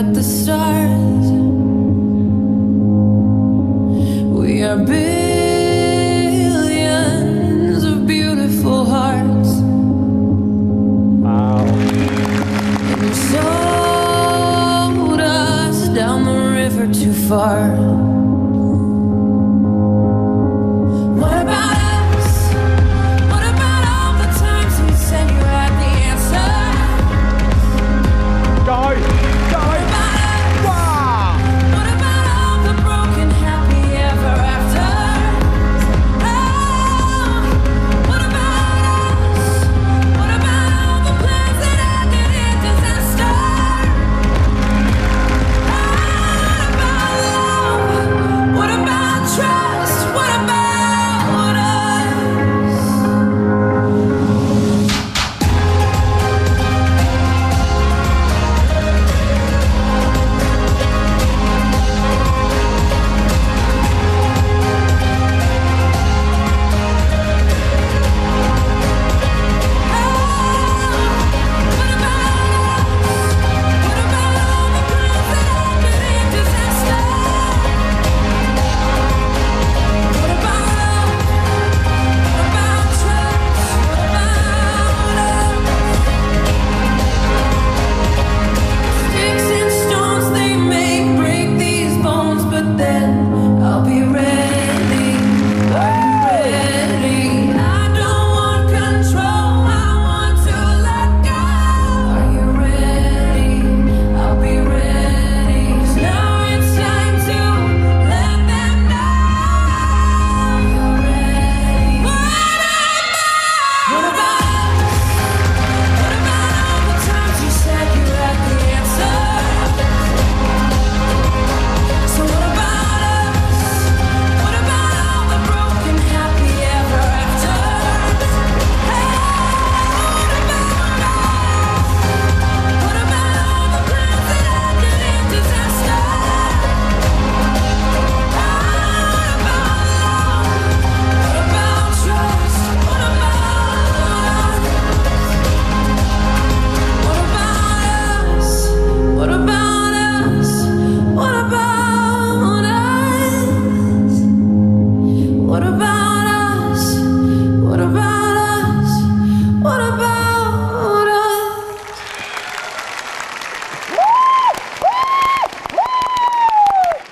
at the stars. We are billions of beautiful hearts. Wow. And you sold us down the river too far.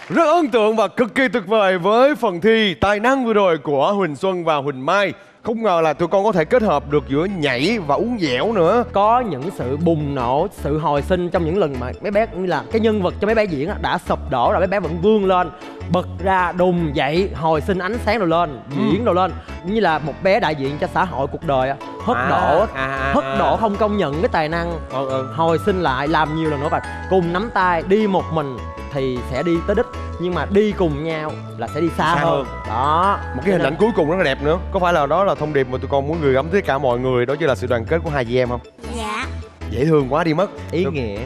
Rất ấn tượng và cực kỳ tuyệt vời với phần thi tài năng vừa rồi của Huỳnh Xuân và Huỳnh Mai. Không ngờ là tụi con có thể kết hợp được giữa nhảy và uống dẻo nữa. Có những sự bùng nổ, sự hồi sinh trong những lần mà mấy bé như là cái nhân vật cho mấy bé diễn đã sụp đổ rồi mấy bé vẫn vươn lên bật ra đùng dậy hồi sinh ánh sáng rồi lên diễn rồi lên như là một bé đại diện cho xã hội cuộc đời hất À, đổ à, à, hất à. đổ không công nhận cái tài năng Ờ, ờ. hồi sinh lại làm nhiều lần nữa và cùng nắm tay đi một mình thì sẽ đi tới đích nhưng mà đi cùng nhau là sẽ đi xa, Xa hơn. hơn. đó Một cái hình ảnh cuối cùng rất là đẹp nữa. Có phải là đó là thông điệp mà tụi con muốn gửi gắm tới cả mọi người đó chính là sự đoàn kết của hai chị em không? Dạ Dễ thương quá đi mất. ý Được. nghĩa